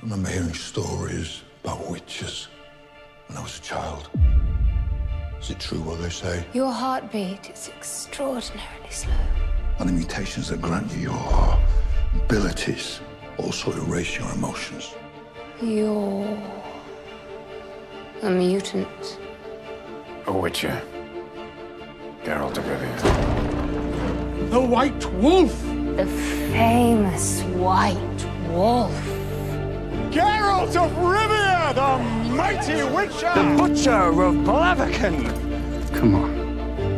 I remember hearing stories about witches when I was a child. Is it true what they say? Your heartbeat is extraordinarily slow. And the mutations that grant you your abilities also erase your emotions. You're a mutant. A witcher. Geralt of Rivia. The White Wolf! The famous White Wolf. Geralt of Rivia, the mighty Witcher! The Butcher of Blaviken! Come on.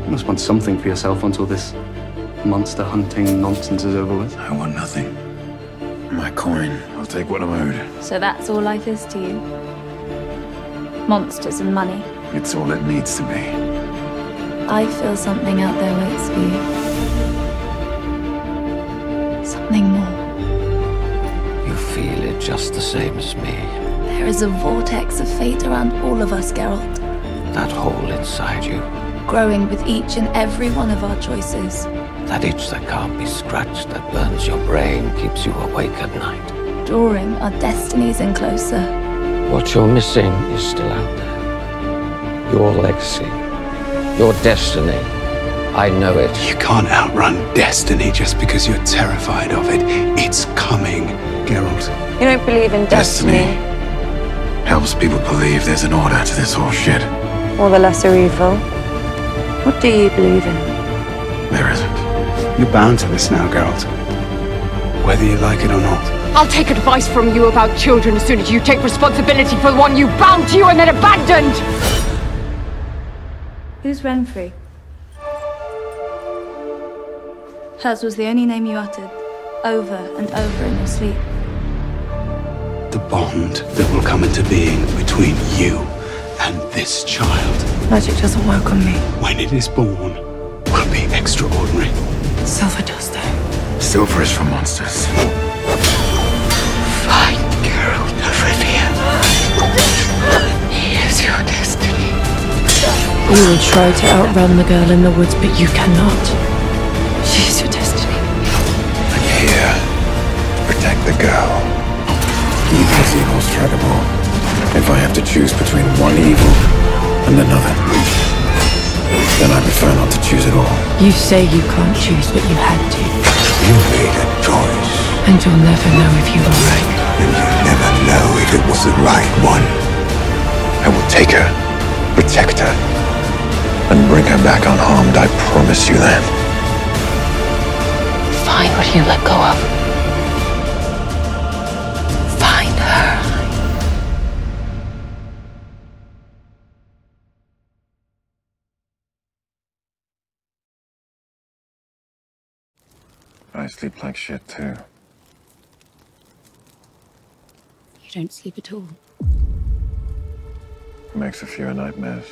You must want something for yourself until this monster hunting nonsense is over with. I want nothing. My coin. I'll take what I'm owed. So that's all life is to you? Monsters and money. It's all it needs to be. I feel something out there waits for you. Something more. You feel it just the same as me. There is a vortex of fate around all of us, Geralt. That hole inside you. Growing with each and every one of our choices. That itch that can't be scratched, that burns your brain, keeps you awake at night. Drawing our destinies in closer. What you're missing is still out there. Your legacy. Your destiny. I know it. You can't outrun destiny just because you're terrified of it. It's coming, Geralt. You don't believe in destiny, Destiny helps people believe there's an order to this horse shit. or the lesser evil. What do you believe in? There isn't. You're bound to this now, Geralt. Whether you like it or not. I'll take advice from you about children as soon as you take responsibility for the one you bound to you and then abandoned! Who's Renfri? Hers was the only name you uttered, over and over in your sleep. The bond that will come into being between you and this child, Magic doesn't work on me. when it is born, will be extraordinary. Silver does though. Silver is for monsters. Find Geralt of Rivia. He is your destiny. You will try to outrun the girl in the woods, but you cannot. She is your destiny. I'm here to protect the girl. Evil's evil's treadable. If I have to choose between one evil and another, then I prefer not to choose at all. You say you can't choose, but you had to. You made a choice, And you'll never know if you were right. and you'll never know if it was the right one. I will take her, protect her, and bring her back unharmed. I promise you that. Find what you let go of. I sleep like shit too. You don't sleep at all. Makes a few nightmares.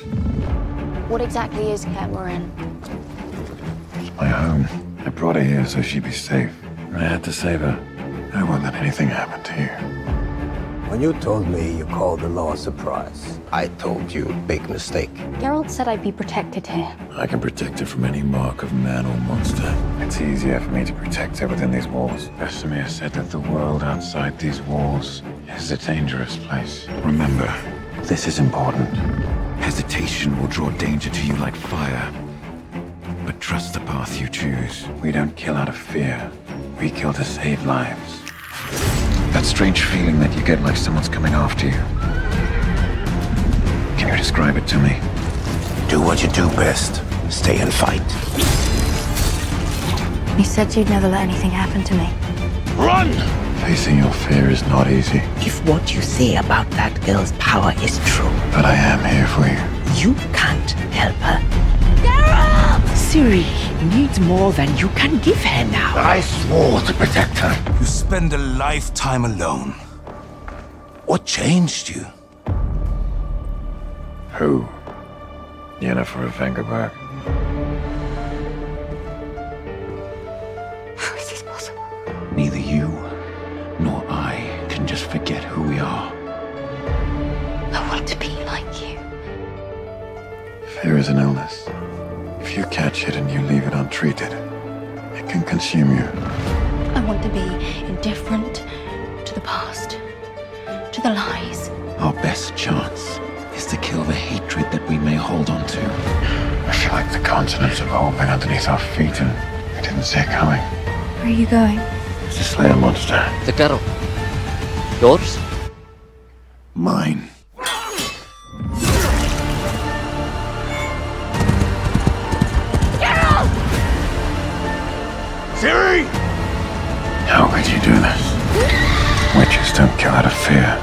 What exactly is Kaer Morhen? It's my home. I brought her here so she'd be safe. I had to save her. I won't let anything happen to you. When you told me you called the law of surprise, I told you big mistake. Geralt said I'd be protected here. I can protect her from any mark of man or monster. It's easier for me to protect her within these walls. Vesemir said that the world outside these walls is a dangerous place. Remember, this is important. Hesitation will draw danger to you like fire. But trust the path you choose. We don't kill out of fear. We kill to save lives. That strange feeling that you get like someone's coming after you. Can you describe it to me? Do what you do best. Stay and fight. You said you'd never let anything happen to me. Run! Facing your fear is not easy, If what you say about that girl's power is true, but I am here for you. you can't help her. Ciri needs more than you can give her now. I swore to protect her. You spend a lifetime alone. What changed you? Who? Yennefer of Vengerberg. How is this possible? Neither you nor I can just forget who we are. I want to be like you. Fear is an illness. If you catch it and you leave it untreated, it can consume you. I want to be indifferent to the past to the lies. Our best chance is to kill the hatred that we may hold on to. I feel like the continents have opened underneath our feet and we didn't see it coming. Where are you going? To slay a monster. The girl. Yours? How could you do this? Witches don't kill out of fear.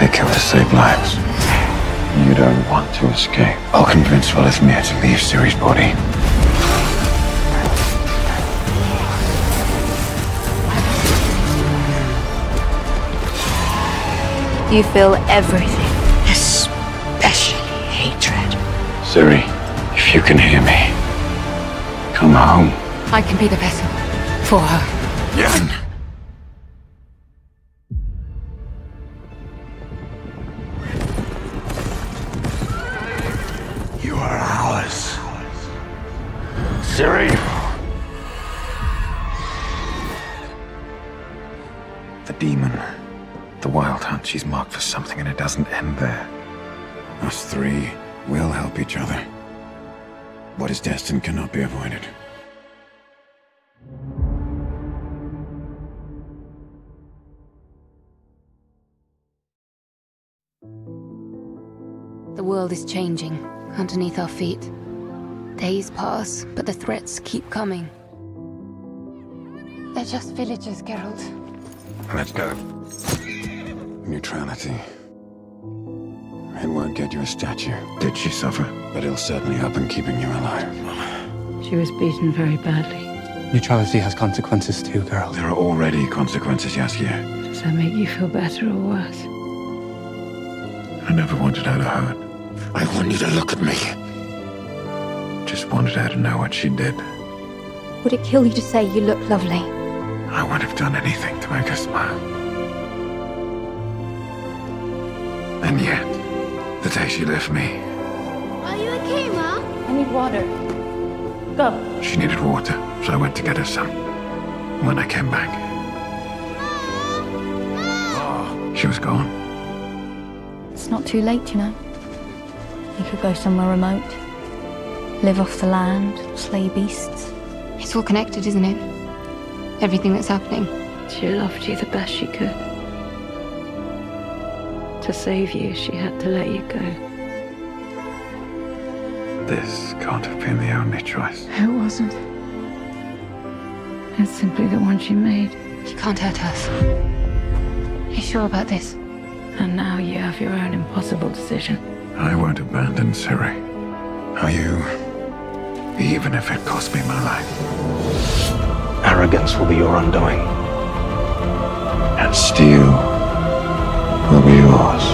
They kill to save lives. You don't want to escape. I'll convince Voleth Meir to leave Ciri's body. You feel everything. Especially hatred. Ciri, if you can hear me, come home. I can be the vessel for her. Yeah. You are ours. Ciri! The demon. The wild hunt, she's marked for something and it doesn't end there. Us three will help each other. What is destined cannot be avoided. The world is changing underneath our feet. Days pass, but the threats keep coming. They're just villagers, Geralt. Let's go. Neutrality. It won't get you a statue. Did she suffer? But it'll certainly help in keeping you alive. She was beaten very badly. Neutrality has consequences too, Geralt. There are already consequences, Jaskier. Does that make you feel better or worse? I never wanted her to hurt. I want you to look at me. Just wanted her to know what she did. Would it kill you to say you look lovely? I would have done anything to make her smile. And yet, the day she left me, Are you okay, Ma? I need water. Go. she needed water, so I went to get her some. When I came back, she was gone. It's not too late, you know. You could go somewhere remote. Live off the land, slay beasts. It's all connected, isn't it? Everything that's happening. She loved you the best she could. To save you, she had to let you go. This can't have been the only choice. It wasn't. It's simply the one she made. You can't hurt us. Are You sure about this? And now you have your own impossible decision. I won't abandon Ciri. Are you? Even if it cost me my life. Arrogance will be your undoing. And steel will be yours.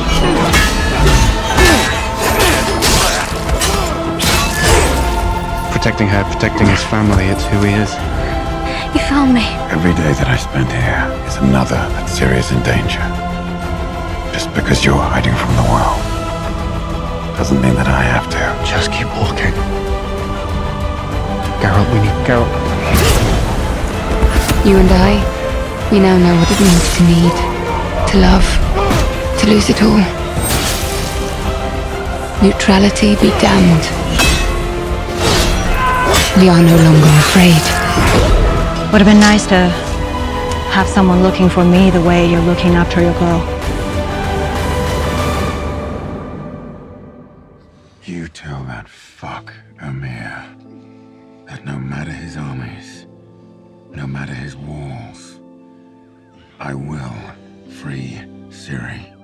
Protecting her, protecting his family, it's who he is. You found me. Every day that I spend here is another that Ciri is in danger. Just because you're hiding from the world doesn't mean that I have to. Just keep walking. Geralt, we need Geralt. You and I, we now know what it means to need, to love, to lose it all. Neutrality be damned. We are no longer afraid. Would have been nice to have someone looking for me the way you're looking after your girl. Fuck Emhyr that no matter his armies, no matter his walls, I will free Ciri.